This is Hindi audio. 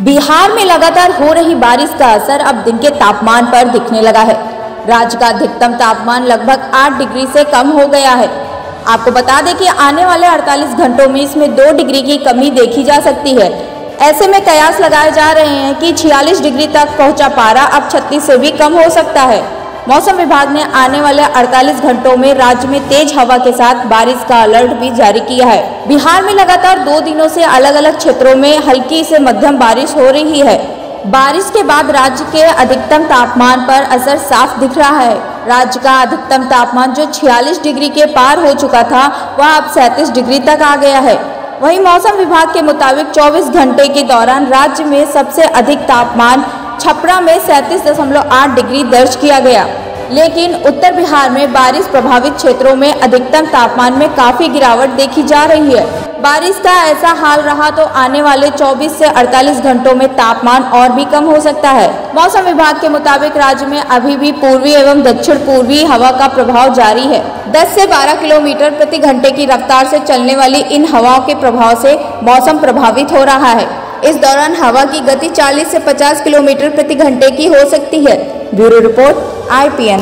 बिहार में लगातार हो रही बारिश का असर अब दिन के तापमान पर दिखने लगा है। राज्य का अधिकतम तापमान लगभग 8 डिग्री से कम हो गया है। आपको बता दें कि आने वाले 48 घंटों में इसमें 2 डिग्री की कमी देखी जा सकती है। ऐसे में कयास लगाए जा रहे हैं कि 46 डिग्री तक पहुँचा पारा अब 36 से भी कम हो सकता है। मौसम विभाग ने आने वाले 48 घंटों में राज्य में तेज हवा के साथ बारिश का अलर्ट भी जारी किया है। बिहार में लगातार दो दिनों से अलग अलग क्षेत्रों में हल्की से मध्यम बारिश हो रही है। बारिश के बाद राज्य के अधिकतम तापमान पर असर साफ़ दिख रहा है। राज्य का अधिकतम तापमान जो 46 डिग्री के पार हो चुका था, वह अब 37 डिग्री तक आ गया है। वहीं मौसम विभाग के मुताबिक 24 घंटे के दौरान राज्य में सबसे अधिक तापमान छपरा में सैंतीस दशमलव आठ डिग्री दर्ज किया गया। लेकिन उत्तर बिहार में बारिश प्रभावित क्षेत्रों में अधिकतम तापमान में काफ़ी गिरावट देखी जा रही है। बारिश का ऐसा हाल रहा तो आने वाले 24 से 48 घंटों में तापमान और भी कम हो सकता है। मौसम विभाग के मुताबिक राज्य में अभी भी पूर्वी एवं दक्षिण पूर्वी हवा का प्रभाव जारी है। 10 से 12 किलोमीटर प्रति घंटे की रफ्तार से चलने वाली इन हवाओं के प्रभाव से मौसम प्रभावित हो रहा है। इस दौरान हवा की गति 40 से 50 किलोमीटर प्रति घंटे की हो सकती है। Bureau report, IPN.